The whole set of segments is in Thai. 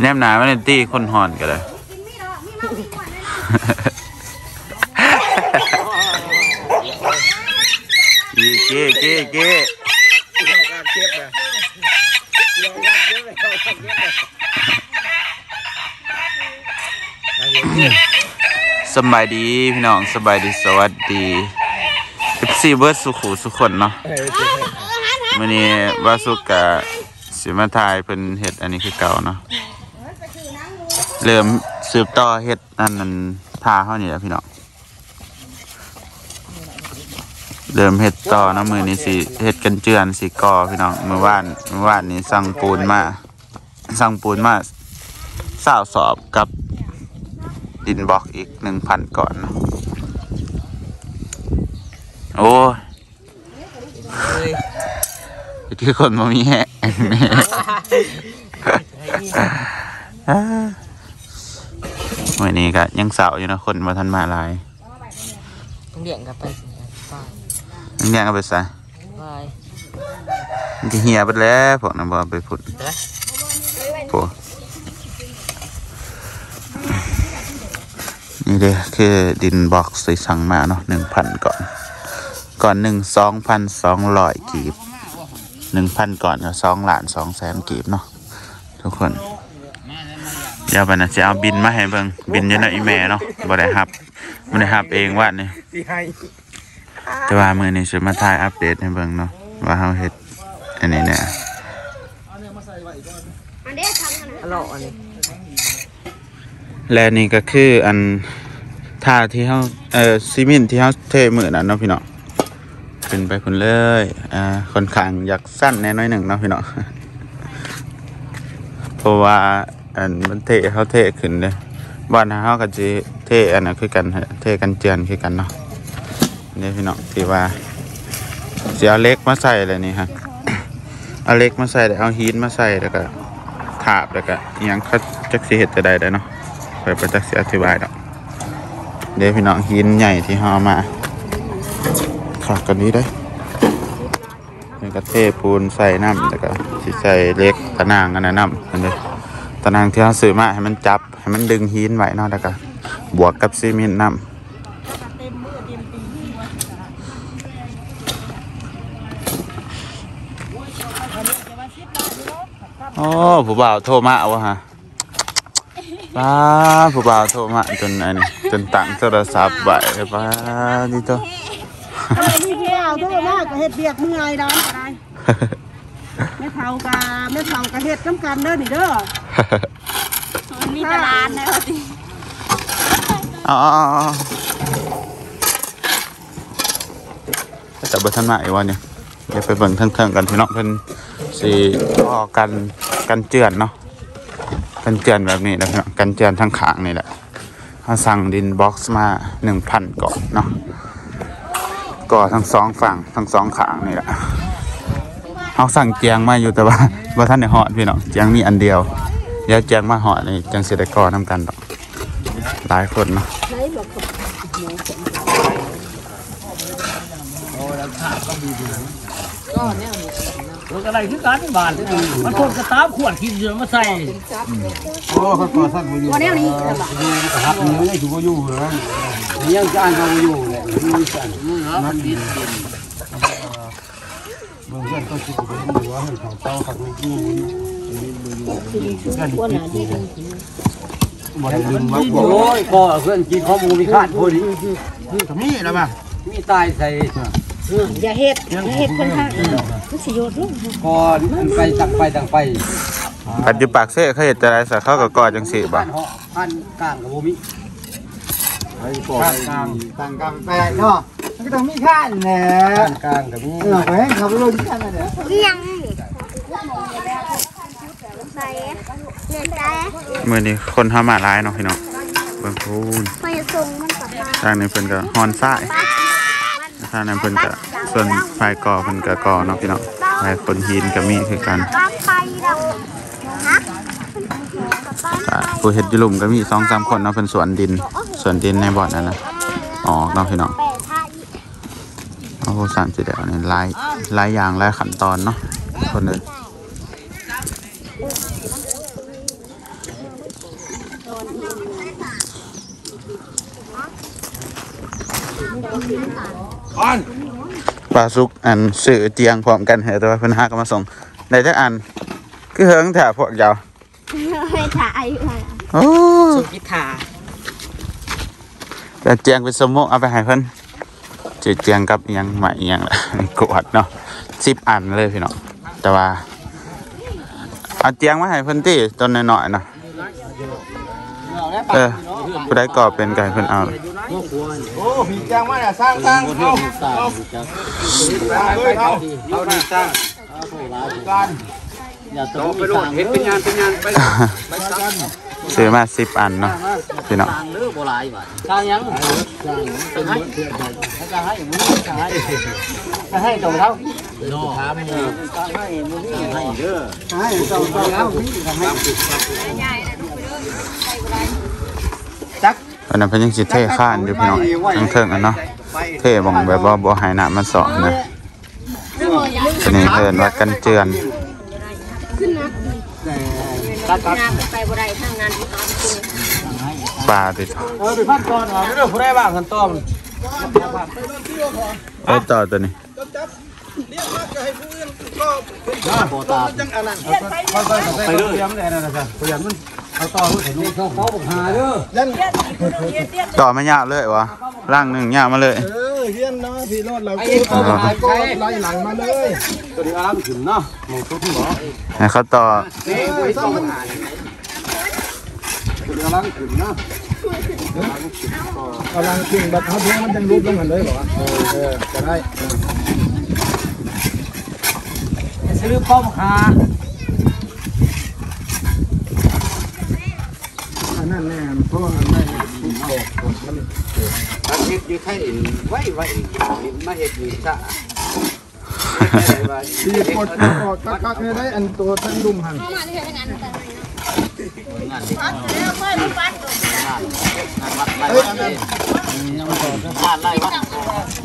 แนมหนาไม่ได้ตีคนหอนกันเลยเก้เก้เก้เก้สบายดีพี่น้องสบายดีสวัสดี FC เบิร์ดสุขูสุขคนเนาะ วันนี้วาสุกกะสิมาทายเป็นเห็ดอันนี้คือเก่าเนาะเริ่มสืบต่อเห็ดอันนั้นทาเขานี่แหละพี่น้องเริ่มเห็ดต่อนาะมือนี้สิเห็ดกันเจือนสิก่อพี่น้องเมื่อวานเมื่อวานนี้สั่งปูนมาสั่งปูนมาสาวสอบกับดินบล็อกอีกหนึ่งพันก่อนเนาะโอ้ย คือคนมามีแฮะวันนี้ก็ยังเสาอยู่นะคนมาทันมาหลายเลี้ยงกับไปสิไปยังเนี่ยก็ไปใส่ไปมันก็เหี่ยไปแล้วพวกนั้นบอไปพุ่นโอ้นี่เลยคือดินบ็อกซ์ที่สั่งมาเนาะหนึ่งพันก่อน ก่อนหนึ่งสองพันสองร้อยกีบ หนึ่งพันก่อนก็สองล้านสองแสนกีบเนาะทุกคน เดี๋ยวไปนะจะเอาบินมาให้เบิ่งบินอยันในอีเมลเนาะบ่ได้ฮับบ่ได้ฮับเองว่านี่แต่ว่ามือนี้จะมาถ่ายอัปเดตให้เบิ่งเนาะว่าเฮาเฮ็ดอันนี้เนี่ยอร่อยอันนี้และนี่ก็คืออันท่าที่เฮาเอ่อซีเมินต์ที่เฮาเทมือนั้นเนาะพี่น้อง ขึ้นไปพุ่นเลย อ่าค่อนข้างอยากชันแน่น้อยหนึ่งเนาะพี่น้องเพราะว่าอันมันเทเฮาเทขึ้นเลยบ้านเฮาก็สิเทอันนั้นคือกันเทกันเจื่อนคือกันเนาะนี่พี่น้องที่ว่าสิเอาเหล็กมาใส่เลยนี่ฮะเอาเล็กมาใส่แล้วเอาหินมาใส่แล้วก็ถาบแล้วก็ยังเขาจักสิเฮ็ดจะได้ได้เนาะไปไปจักสิอธิบายดอกเดี๋ยวพี่น้องหินใหญ่ที่เฮาเอมา ขากันนี้ได้นี่ก็เทปูนใส่น้ำแล้วก็สิใส่เล็กตะนางอันนั้นน้ำอันนี้ตะนางที่เราซื้อมาให้มันจับให้มันดึงหินไว้เนาะแล้วก็บวกกับซีเมนต์น้ำโอ้ผู้บ่าวโทรมาเอาวะฮะป้าผู้บ่าวโทรมาจนอันนี้จนตั้งโทรศัพท์ไว้ป้านี่ตัว อะไรที่เที่ยวทั่วมากก็เฮ็ดเบียกเมื่อยร้อนอะไรแม่เฒ่ากาแม่เฒ่ากะเฮ็ดน้ำกันเด้อนี่เด้อมีแตลานนะสิเอาเอาเอาเอาแต่เบอร์ท่านมาอีกวันเนี่ยเดี๋ยวไปเบิ่งเทิงๆกันพี่น้องเพิ่นสีออกกันกันเจือนเนาะกันเจือนแบบนี้นะพี่น้องกันเจือนทั้งขางนี่แหละเขาสั่งดินบ็อกซ์มาหนึ่งพันก่อนเนาะ ก่อทั้งสองฝั่งทั้งสองขางนี่แหละเขาสั่งเจียงมาอยู่แต่ว่าว่าท่านในหอดพี่น้องเจียงมีอันเดียวเดี๋ยวเจียงมาหอดนี่จังเสได็จก่อน้ำกันดอกหลายคนเนาะมัน อะไรคือการบานมันคนกระตาขวดกินเยอะมาใส่โอ้เขาก่อสร้างมาอยู่วันนี้นี่ครับมันไม่ถูกอยู่นะยังจะอ่านเขาอยู่แหละมีสั่นนั่นดินเบื้องต้นก็คิดว่าเป็นหัวให้เขาเต้าขัดไม่กู้กันบ่ได้ลืมมาโอ้ยก็เพื่อนกินข้อมูลมีคาดพอดีมีแล้วป่ะมีตายใส่ อย่าเฮ็ดอย่าเฮ็ดคนข้างอื่นมันสิโยนลงก่อนไปต่างไปต่างไปปัจจุบันเซ่เขาเห็นแต่ไรสักเขาก็ก่อจังสีบ่บ้านเหาะพันกลางกับโบมิไอ้ก่อต่างต่างกันแปลกเนาะมันก็ต้องมีขั้นแหละพันกลางกับนี้เออไปให้เขาไปลงที่ขั้นนั่นแหละยังใส่เงินได้มื่อนี้คนเข้ามาร้ายเนาะพี่น้องเบิ่งพูนพยส่งมันกลับมาทางนี้เพิ่นก็ฮอนซ้าย ทางนั้นเพิ่นก็ส่วนฝ่ายก่อเพิ่นก็ก่อเนาะพี่น้องฝ่ายคนหินก็มีคือกันบ้านไปเราฮะอ่าผู้เห็ดยุลุมก็มีสองสามคนเนาะเพิ่นสวนดินสวนดินในบ่อนนั่นนะอ๋อเนาะพี่น้องเอาโอ้โหสามสิบเดียวนี่ไล่ไล่ยางไล่ขั้นตอนเนาะคนเลย ปลาซุกอันสื่อเตียงพร้อมกันเหรอแต่ว่าเพิ่นหาก็มาส่งได้จักอัน คือเฮิงแถวพวกยาวให้ถ่ายอยู่ค่ะโอ้สุกิถาแต่เตียงเป็นสมมุกเอาไปให้เพิ่นจือเตียงกับอิหยังใหม่อิหยังล่ะกวดเนาะ10อันเลยพี่น้องแต่ว่าเอาเตียงมาให้เพิ่นติต้นน้อยๆเนาะเออผู้ใดก่อเป็นไก่เพิ่นเอา โอ้ผีจังมาเนี่ยสร้างสร้างเอาเอาเลยเอาเอาดีสร้างการอย่าตกไปโลดเห็นเป็นงานเป็นงานไปไปกันซื้อมาสิบอันเนาะพี่น้องเลือโบราณบ่สร้างยังสร้างให้สร้างให้มึงสร้างให้สร้างให้ตรงเท่าโน่ถามมึงสร้างให้มึงให้เด้อให้เจ้าเจ้าแล้วพี่ทำให้ อันนั้นเพิ่นยังสิเทข้านอยู่พี่น้องทั้งเทิงอันเนาะเทบ่งแบบว่าบ่ให้น้ำมันเสาะนะตัวนี้เพิ่นว่ากันเจือนตัดตัดงานไปบ่ได้ทางงานที่ตามคุณปลาติดเออไปพักก่อนเหรอเรื่องผู้ได้บ้างกันต้อมเอ้ยต่อตัวนี้โบตาค่อยๆไปเรื่อย ๆมันได้นะจ๊ะพยายามมันเอาต่อเห็นเขาเขาบอกหาเด้อยันต่อไม่ยากเลยวะร่างหนึ่งยากมาเลย เออเฮียนเนาะพี่รอดเราก็ก็ไล่หลังมาเลยตัวนี้อาร์มขึ้นเนาะมองตัวที่หมอให้เขาต่อเอ้ยต้องมันตัวนี้อาร์มขึ้นเนาะกำลังขึ้นแบบเขาเพียงมันยังรูปแล้วมันเลยเหรอเออเออจะได้ซื้อป้อมคา นนั้นแน่เพราะว่าอันนั้นบอกมันอันเฮ็ดอยู่ไทยไว้ไว้มาเฮ็ดอยู่ซะตีกดกดตักตักได้อันตัวทั้งดุมหันเข้ามาที่ทำงานกันพัดแล้วค่อยมาปัดเอ้ยอันนั้นบ้านไร่วัดคุกหิวโบราณ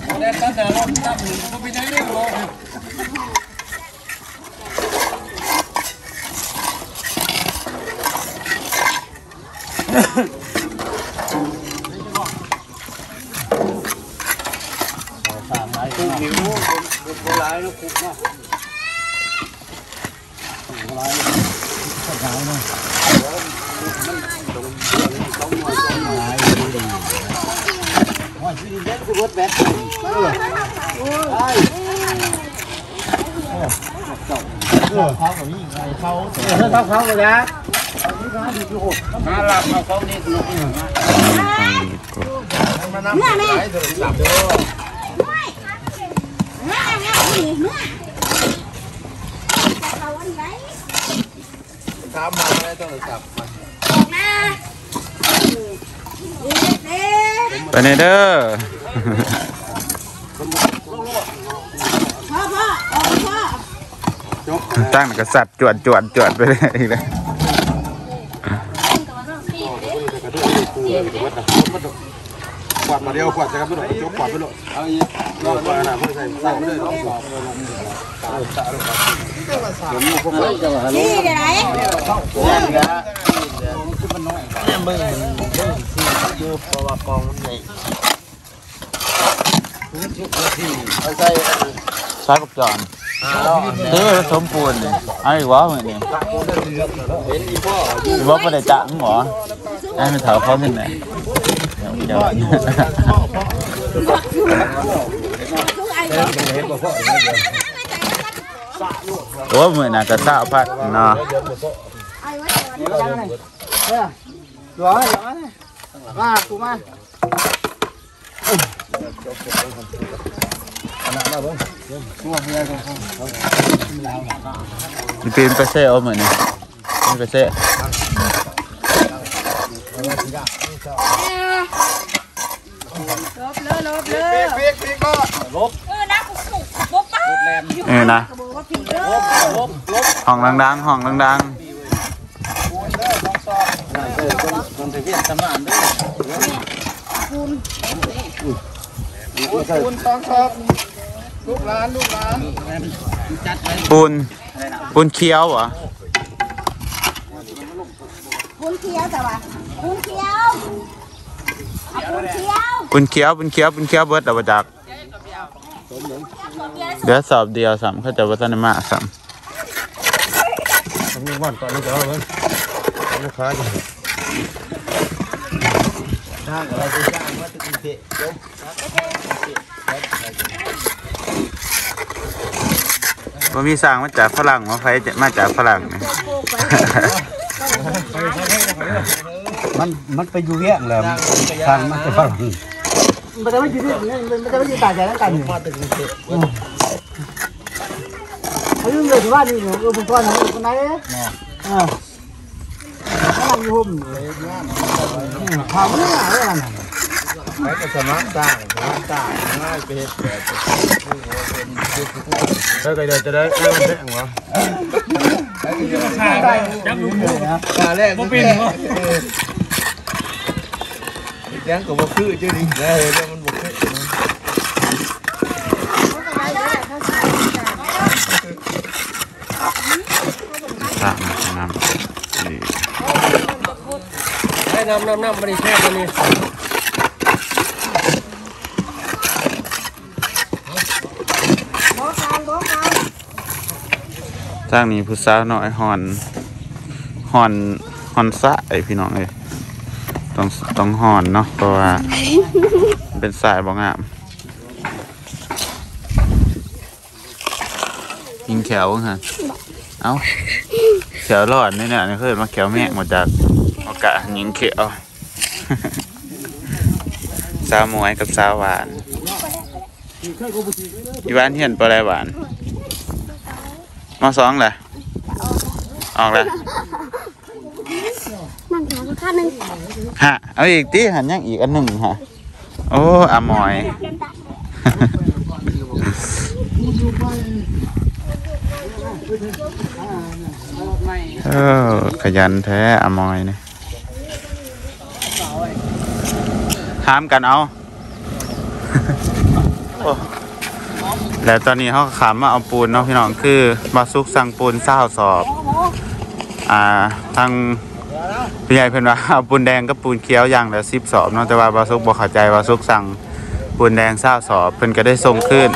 นะคุกเนาะเขาเขาเลยนะมาหลับมาขอ งนี่เนาะเมื่อแม่เมื่อแม่เมื่อเราอันไหน ถามมาได้ต้องจับนะเอ๊ะไปในเด้อพ่อพ่อออกพ่อตั้งกษัตริย์จวดจวดจวดไปเลยอีกแล้ว ขวดมาเดียวขวดจะครับไม่หน่อยยกขวดไปหน่อยเอาอีกรอดมาห น่ะเพื่อใส่ใส่ไม่ได้ต้องขวดนี่เดี๋ยวไหนใช้กับจอนเท่ผสมปูนนี่เอ้วเหมือนน่าจ้างหรอไอ้ไม่ถามเขาเนไหนเดี๋ยวเดี๋ยวโอ้เหมือนน่ะกระซ่าพัดเนาะร้อยร้อยมากูมามีปีนไปเซ่เอาเหมือนนี่ไปเซ่ เปียกปีกก็เออนะกูปุ๊บปั๊บเออนะห้องดังๆห้องดังคนไปเวียนสมานด้วยคุณต้องชอบลูกหลานลูกหลานๆปูนปูนเคี้ยวเหรอคุณเคี้ยวแต่ว่า คุณเคี้ยวคุณเคี้ยวปูนเคี้ยวปูนเคี้ยวปูนเคี้ยวเบิดเอามาจากเดี๋ยวสอบเดียวสามเขาจะวัฒนมาสามมีวันก่อนนี่จะเอาเลยลูกค้าจะสร้างอะไรไปสร้างวัดตุเตะจมว่ามีสร้างมาจากฝรั่งมาไฟจะมาจากฝรั่งนี่ มันมันไปอยู่เรียงแล้วสร้างมันจะฝรั่งมันจะไม่ยืดมันจะไม่ยืดตายใจแล้วกันอยู่เขายุ่งเลยที่ว่านี่เออผมก่อนนะคนไหนอ่าถ้าอยู่ห่มถามว่าอะไรอะไปกับสมัครสร้างสมัครสร้างง่ายไปเฮ็ดแบบเฮ้ยก็เดี๋ยวจะได้เรื่องแจ้งวะตาแรกบ่เป็นบ่ ยังก็บ่คือจังนี่เออเรื่องมันบ่คือสร้างน้ำนี่ให้น้ำน้ำน้ำม่ได้แช่กันนี่สร้างนี้ผู้สาวน้อยฮอนฮอนฮอนสะไอพี่น้องเลย ต้องต้องฮอนเนาะเพราะว่าเป็นสายบ่งามยิงแขวฮะเอ้าแขวรอดนี่เนี่ยนี่เคยมาแขวแมกมาจากอากาศยิงเขียวสาวมวยกับสาวหวานอีวานเห็นปลาอะไรหวานมาสองแหละออกแล้ว นั่นหาค่าหนึ่งฮะเอาอีกตีหันยังอีกอันหนึ่งฮะโอ้อมอย เออขยันแท้อมอยเนี่ยห้ามกันเอาแล้วตอนนี้เขาขามมาเอาปูนเนาะพี่น้องคือบาซุกสั่งปูนเศร้าสอบ อ่าทาง พี่ใหญ่เพิ่นว่าเอาปูนแดงกับปูนเขียวอย่างละสิบสอบเนาะแต่ว่าบาซุกบ่เข้าใจบาซุกสั่งปูนแดงเศร้าสอบเพิ่นก็ได้ส่งขึ้น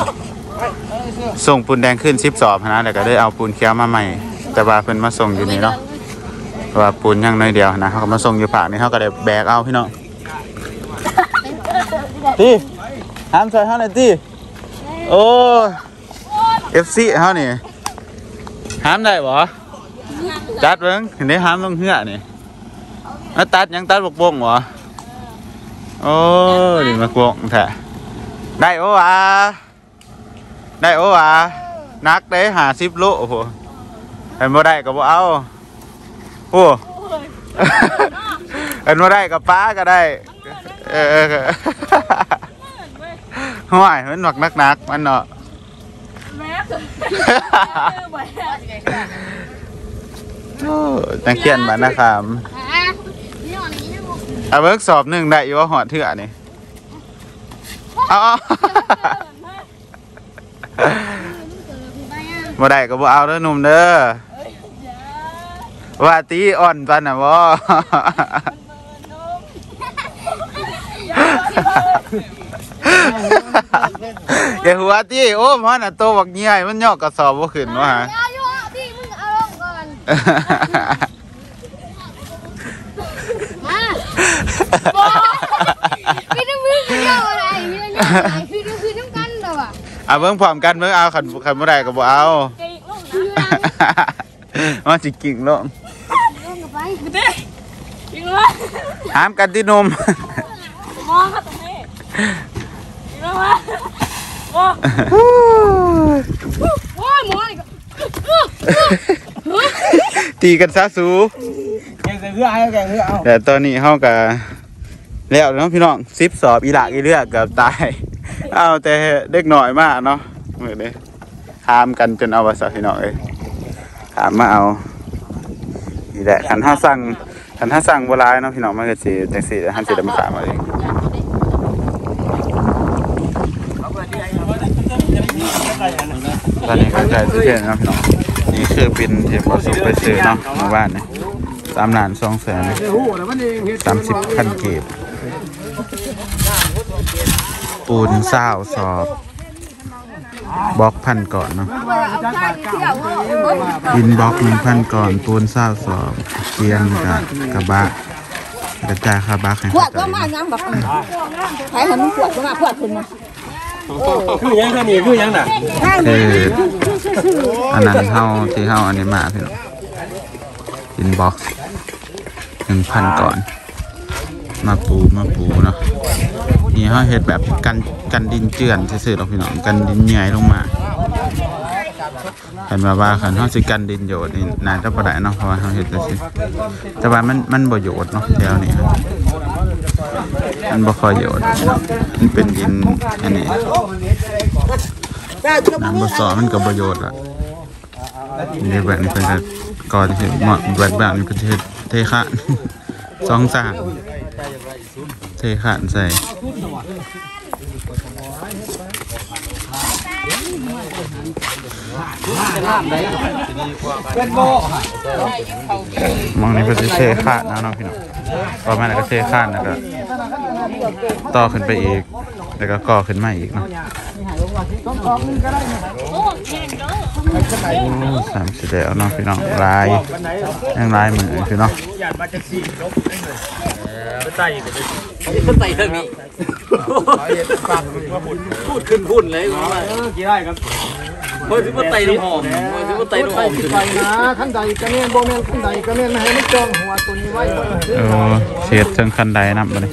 ส่งปูนแดงขึ้นสิบสอบหั้นนะแล้วก็ได้เอาปูนเขียวมาใหม่ แต่ว่าเพิ่นมาส่งอยู่นี่เนาะว่าปูนยังน้อยเดียวนะเขาก็มาส่งอยู่ภาคนี้เขาก็ได้แบกเอาพี่น้องตีห้ามใส่เฮาหน่อยตีโอ้เอฟซีเฮานี่ห้ามได้บ่จัดเบิ่งเห็นได้ห้ามลงเหือนี่ มาตัดยังตัดบกบงบ่โอ้นี่มาบกแท้ได้โอ้อะได้โอ้อะนักเด้หาสิบโลโอ้โหเห็ เอาเบิกสอบหนึ่งได้อยู่ว่าหอดเถื่อนี่เอาเอาไปอะบ่ได้ก็บ่เอาเด้อหนุ่มเด้อว่าตีอ่อนปันน่ะบ่อย่าหัวตีโอ้มันน่ะโตบักเหี้ยมันยอกกระสอบบ่ขึ้นวะฮะอายุพี่มึงเอาลงก่อนมา พี่ต้องวิ่งเที่ยวอะไรพี่ต้องอะไรพี่ต้องคือน้ำกันเหรอวะเอาเบิ่งพร้อมกันเบิ่งเอาคันคันบ่ได้ก็บ่เอามันสิกิ่งลงลงไปหามกันที่หนุ่มโอ้ยหมอนี่ก็ตีกันซะสู แกงเพื่อให้แกงเพื่อเอาแต่ตอนนี้เฮาก็แล้วเนาะพี่น้องซิปสอบอีหลากอีเลือกเกือบตายเอาแต่เด็กหน่อยมากเนาะเหมือนนี้หามกันจนเอาภาษาพี่น้องเอ้ยหามมาเอานี่แหละคันห้าสั่งคันห้าสั่งโบราณเนาะพี่น้องมันก็สิจังซี่หันสิได้มาขามาเองตอนนี้ก็ได้ที่เพื่อนเนาะพี่น้องนี่คือบินที่ประสบไปซื้อเนาะเมื่อวานเนี่ย สามล้านสองแสนสามสิบพันเก็บปูนเศร้าสอบบล็อกพันก่อนเนาะดินบล็อกหนึ่งพันก่อน ปูนเศร้าสอบเตียงกับกระบะกระจายคาบักให้ขวเข้าดใจก็มายังแบบใครเห็นมันขวดก็มาขวดขึ้นมาคือยังคือนี่คือยังน่ะคืออันนั้นเท่าที่เท่าอันนี้มาพี่น้อง ดินบล็อกหนึ่งพันก่อน มาปูมาปูเนาะนี่เขาเฮ็ดแบบกันกันดินเจือนซื่อๆหรอกพี่น้องกันดินใหญ่ลงมาเห็นมาว่าคันเขาสิกันดินโยดนี่นายจะประได้เนาะเพราะว่าเขาเฮ็ดจังซี่แต่ว่ามันมันบ่โยดเนาะแถวนี้มันบ่ค่อยโยดน้องมันเป็นดินอันนี้น้ำบ่สอมันก็บ่โยดละนี่แบบนี้เป็น ก็ก่อนที่เหมาะแบบแบบนี้เป็เทเทคะสองสามเทขานใส่มองนี่เป็นเทขานนะน้องพี่น้องต่อมาแล้วก็เทขานแล้วก็ต่อขึ้นไปอีก แล้วก็ก่อขึ้นมาอีกเนาะ สามสิบแล้วเนาะพี่น้องลายยังลายมือนพี่น้องขึ้นไต่เท่านี้พูดขึ้นพูดเลยว่ากี่ได้ครับเพื่อที่ว่าไต่น้ำหอมเพื่อที่ว่าไต่น้ำหอมไปนะขั้นใดก็เน่นโบเน่นขั้นใดก็เน่นไม่ให้ไมันจองหัวตัวนี้ไว้เออเสียดเชิงคันใดนับมาเลย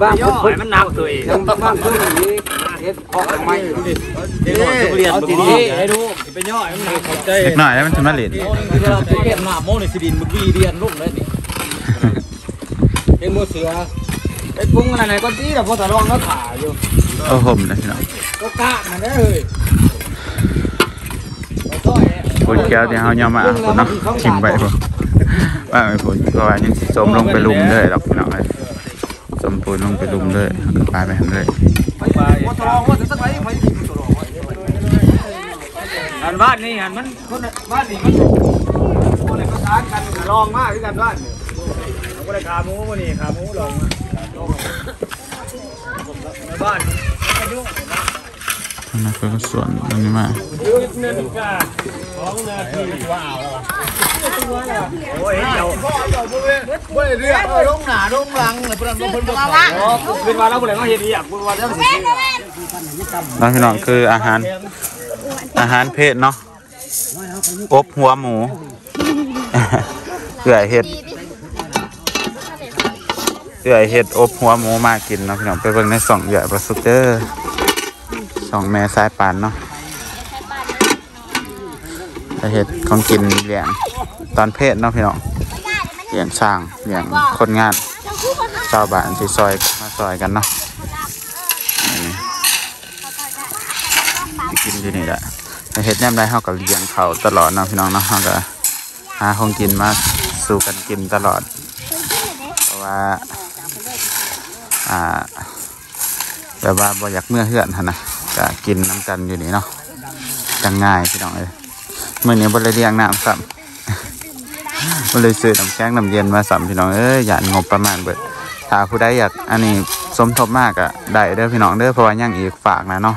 บ้างย่อให้มันหนักตัวเองบ้านเพิ่งนี้เฮ็ดออกใหม่เดี๋ยวทุเรียนเอาที่นี่ให้ดูเป็นย่อให้มันหนักขอบใจเล็กหน่อยแล้วมันจะมาเล่นเราไปเก็บหน้าโมในสิดินเมื่อกี้เรียนลูกเลยนี่เป็นมือเสือไอ้ปุ้งอะไรก็ตีแต่พอแต่ลองก็ขาอยู่โอ้โหมนะพี่น้องก็กะมันได้เลยปูนแก้วที่เขาย่อมาคุณเนาะชิมไปพวกว่าไม่ปูนเพราะว่ายังสิสมลงไปลุมเลยหรอกพี่น้อง เลยสมปูนลงไปลุมเลยก็ปลาไปหันเลยอันบ้านนี่อันมันคนบ้านนี่มันคนเลยก็ทานกันลองมากที่กันบ้านเราก็ได้ขาหมูมานี่ขาหมูลองมาในบ้านอันนั้นก็ส่วนอันนี้มาหนึ่งกา สองนาทีว้าวโอ้ยเดี๋ยวบ่ได้เรียกลงหนาลงหลังเพิ่นเพิ่นบ่ขายคืนวันแล้วคนไหนมาเห็นอยากคุณวันแล้วสิแล้วพี่น้องคืออาหาร อาหารเพศเนาะอบหัวหมูเกลือเห็ดเกลือเห็ดอบหัวหมูมากินเนาะพี่น้องไปเบิ่งในสองเหยื่อประสุดเด้อสองแม่สายปานเนาะ เห็ดของกินเลี้ยงตอนเพศเนาะพี่น้องเลี้ยงสร้างเลี้ยงคนงานชาวบ้านที่ซอยมาซอยกันเนาะนี่กินอยู่นี่แหละเห็ดแนมได้เฮาก็เลี้ยงเขาตลอดเนาะพี่น้องเนาะเฮาก็หาของกินมาสู่กันกินตลอด เพราะว่าอ่าแบบว่าบ่อยากเมื่อเฮือนหั่นนะก็กินน้ำกันอยู่นี่เนาะจังง่ายพี่น้องเอ้ย มื่อนี้บ่ได้เลี้ยงน้ำซ้ำบ่เลยซื้อน้ำแข็งน้ำเย็นมาซ้ำพี่น้องเอ้ยอย่างบประมาณเบิดถ้าผู้ใดอยากอันนี้สมทบมากอะได้เด้อพี่น้องเด้อเพราะว่ายังอีกฝากนะเนาะ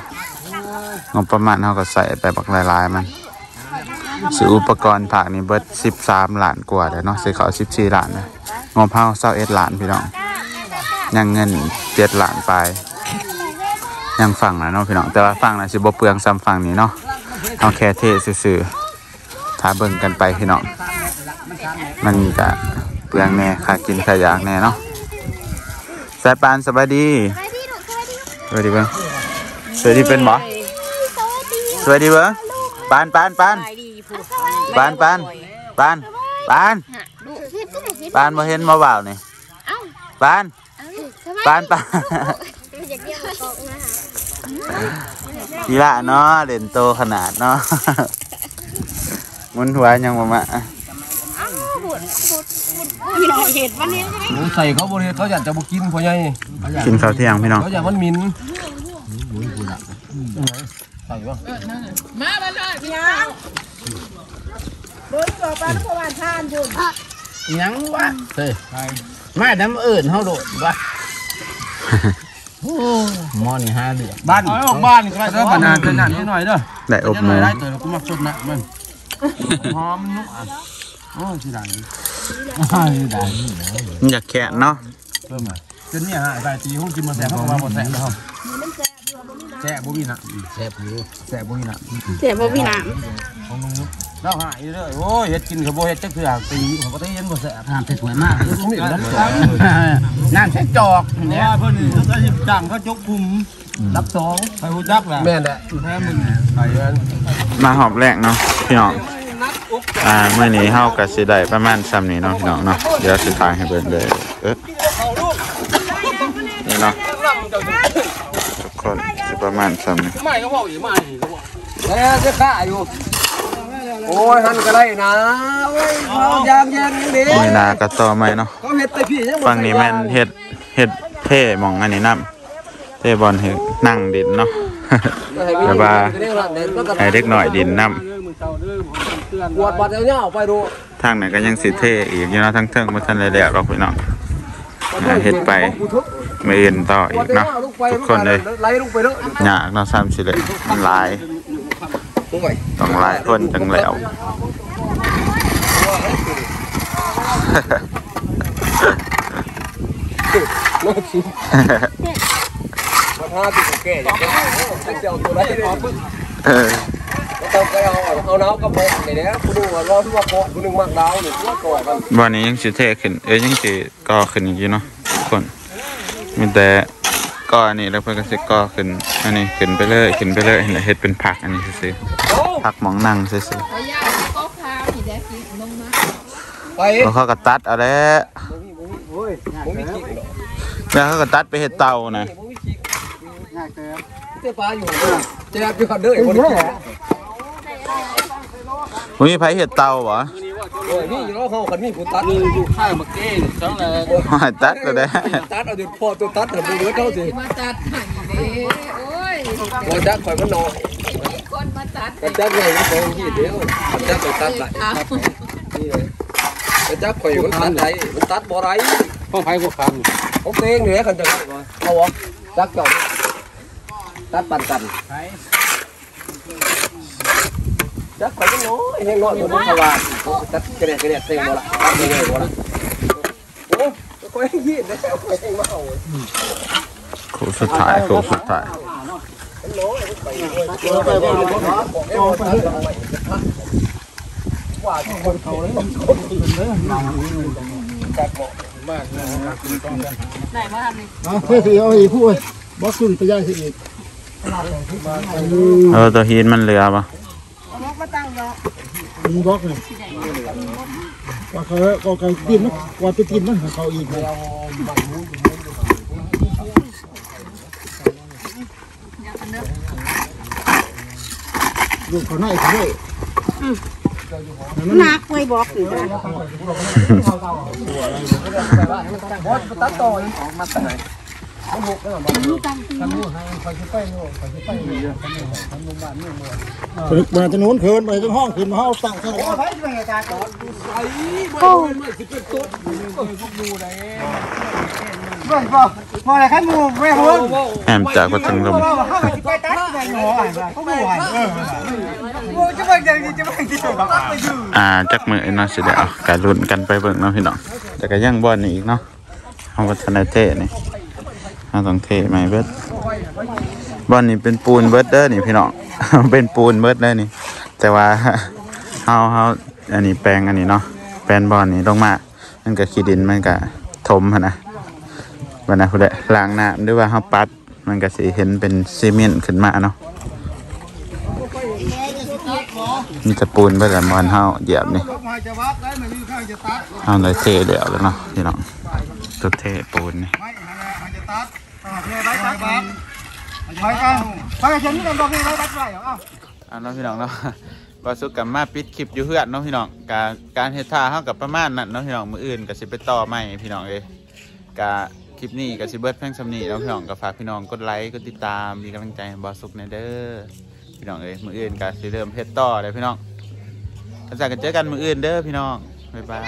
งบประมาณเฮาก็ใส่ไปบักหลายๆมันซื้ออุปกรณ์ผักนี่เบิด13ล้านกว่าแล้วเนาะซื้อเขา14ล้านนะงบเฮา21ล้านพี่น้องยังเงินเจ็ดล้านไปยังฝั่งนะเนาะพี่น้องแต่ว่าฝั่งนะสิบ่เปลืองซ้ำฝั่งนี้เนาะเอาแค่เทซื่อ ถ้าเบิ่งกันไปพี่น้องมันจะเปลืองแน่ค่ากินค่าอยากแน่เนาะสายปานสบายดีสวัสดีเบิ้งสวัสดีเป็นหมอสวัสดีเบิ้งปานปานปานปานปานปานปปานดูเฮ็ดก็บ่เฮ็ดปานบ่เห็นบ่บ่าวนี่เอ้าปานเอ้าสบายปานปานอยากเรียกกอกมาทีละเนาะเด่นโตขนาดเนาะห มุนหัวยังบ่มาเอ้าบุดบุดพี่น้องเห็ดวันนี้หมูใส่เขาบริเวณเขาอยากจะบุกินพ่อใหญ่กินข้าวเที่ยงพี่น้องเขาอยากมันมินใส่ปะโดยต่อไปแล้วพวานทานบุญยังวะเฮ้ยมาดำเอิญเฮาโดดวะมอนี่ห้าเดือนบ้านออกบ้านก็ได้บ้านนานขนาดนี้หน่อยเด้อได้อบหมูได้เตัวกูมาสดนะมัน หอมนุ่มอะโอ้สิได้ดิได้มันอยากแค่เนาะเพิ่มมาจนเนี่ยฮะใส่ตีห้องกินมาแสบเข้ามาหมดแสบแล้วแสบบุบีนะแซ่บอยู่แสบบุบีนะเจ็บบ่พี่น้ของนุ่ม เราหายเลยโอ้ยเฮ็ดกินกับโบเฮ็ดจักคือตีผมก็ได้ยินบ่แสบน้ำสวยมากผมมีนั้นน้ำใช้จอกเนี่ยเพิ่นนี่ต้องสิจังเขาจกคุมรับสองไปฮู้จักแหละแม่นแหละแท้มึงไปเอิ้นมาหอบแรกเนาะพี่น้องอ่าเมื่อนี้เฮาก็สิได้ประมาณซ้ำนี้เนาะพี่น้องเนาะเดี๋ยวสิถ่ายให้เบิ่งเลยเอ๊ะนี่เนาะทุกคนสิประมาณซ้ำนี้ไม่ก็บอกอยู่ไม่ก็บอกแล้วจะฆ่าอยู่ โอ้ยหันก็ได้นะโอ้ยเอายางแยงยังดีมื้อหน้าก็ต่อใหม่เนาะเขาเฮ็ดแต่พี่ยังบ่ฝั่งนี้แม่นเฮ็ดเฮ็ดเท่หมองอันนี้นํเท่บอลเฮ็ดนั่งดินเนาะ แต่ว่าให้เด็กหน่อยดินนํปวดบัดยาวๆไปดูทางไหนก็ยังสิเท่อีกอยู่เนาะทั้งเทิงบ่ทันได้แล้วหรอกพี่น้องอ่าเฮ็ดไปไม่อื่นต่ออีกเนาะทุกคนเลยไล่ลงไปเด้อยากเนาะซ้ำสิเลยมันหลาย ต้องหลายคนจังแล้วน้องชิมาพาติดแก่อย่างเงี้ยเจ้าตัวไหนพอปึ๊บเออต้องไปเอาเอาน้ำกระบอกนี่นะคุณดูว่ารอที่ว่าเกาะคุณนึงมากดาวนี่ว่าเกาะกันวันนี้ยังสิเท่ขึ้นเอ้ยยังสิก่อขึ้นอีกอยู่เนาะทุกคนมีแต่ ก่ออันนี้แล้วเพิ่นก็สิก่อขึ้นอันนี้ขึ้นไปเลยขึ้นไปเลยแล้วเฮ็ดเป็นผักอันนี้ซื่อๆผักหมองนั่งซื่อก็พาพี่แดกพี่ลงมาไปๆแล้วเขาก็ตัดเอาแล้วโอ้ยผมมีกิ๊กเนาะแล้วเขาก็ตัดไปเฮ็ดเตานะผมมีกิ๊กเจ้าปลาอยู่จะได้ไปขัดเด้อคนนี้บ่มีไผเฮ็ดเตาบ่ โอ้ยนี่อยู่แล้วเขาขันมีผู้ตัดอยู่ข้างมาเก้งจังเลยให้ตัดก็ได้ตัดเอาจนพอตัวตัดแต่ดูเนื้อเท่าสิมาตัดหันเด้โอ้ยพอจักข่อยมันนอนคนมาตัดกระจักไงมันคงขี้เดียวกระจักข่อยตัดไหลเอานี่เลยกระจักข่อยมันตัดไหลมันตัดบ่ไรห้องไฟพวกคันเขาเต้งเหนือกันจังเอาวะจักเจ้าตัดปันกัน จักข่อยมันน้อยเฮงน้อยมันขวานตัดกระเด็ดกระเด็ดเต็มบ่ละตัดยังไงบ่ละโอ้ข่อยขี้เดียวข่อยเฮงมาเอาคู่สุดท้ายคู่สุดท้ายเพื่อที่เอาอีกผู้บอสขึ้นไปย่างสิอีกเออตัวฮีนมันเหลือป่ะบอก มาตั้งดอกมีบล็อกเลยว่าเขาก็การตีนนะว่าไปตีนนะเขาอีกเลยลูกเขาหน้าอีกด้วยนักเลยบอกอยู่นะ ตัดต่อออกมาแต่ไหนมาจะนู้นเขินไปจะห้องขึ้นมาห้องตั้งข้างล่างพออะไรขั้นมูแม่หุ่นแอมจากวัดถึงลมไปตัดไปหนูอะเขาหมูอะเออกูจะไปยังจะไปที่สุดไปอยู่อ่าจักมือเนาะสิเดี๋ยวการลุ้นกันไปเบิ่งเนาะพี่น้องแต่ก็ยังบอลนี่อีกเนาะเอาวัฒนเทนี่ เอาต้องเทใหม่เบิดบอลนี่เป็นปูนเบิดเด้อนี่พี่น้อง เป็นปูนเบิดเด้อนี่ แต่ว่าเฮาเฮาอันนี้แปลงอันนี้เนาะ แปลนบอลนี่ลงมา มันก็ขี้ดินมันก็ถมนะวันนั้นพุ่นแหละล้างน้ำหรือว่าเฮาปัด มันก็สิเห็นเป็นซีเมนต์ขึ้นมาเนาะมีแต่ปูนไปแต่มันเฮาเหยียบนี่เฮาเลยเทเดียวแล้วเนาะพี่น้องจุดเทปูนนี่ ไม่มันจะตัดเทไวักไปกันไปกันฉันนี่กันบอกให้ไปตัดไปเหรออ่าเนาะพี่น้องเนาะบาสุกกับมาปิดคลิปอยู่เฮือนเนาะพี่น้องการการเฮ็ดท่าเฮากับประมาณนั้นเนาะพี่น้องมืออื่นก็สิไปต่อใหม่พี่น้องเอ้ยกะคลิปนี้ก็สิเบิร์ดเพียงสำนี้เนาะพี่น้องก็ฝากพี่น้องกดไลค์กดติดตามมีกำลังใจบาสุกในเด้อพี่น้องเอ้ยมืออื่นก็สิเริ่มเฮ็ดต่อเลยพี่น้องถ้าจากกันเจอกันมืออื่นเด้อพี่น้องบ๊ายบาย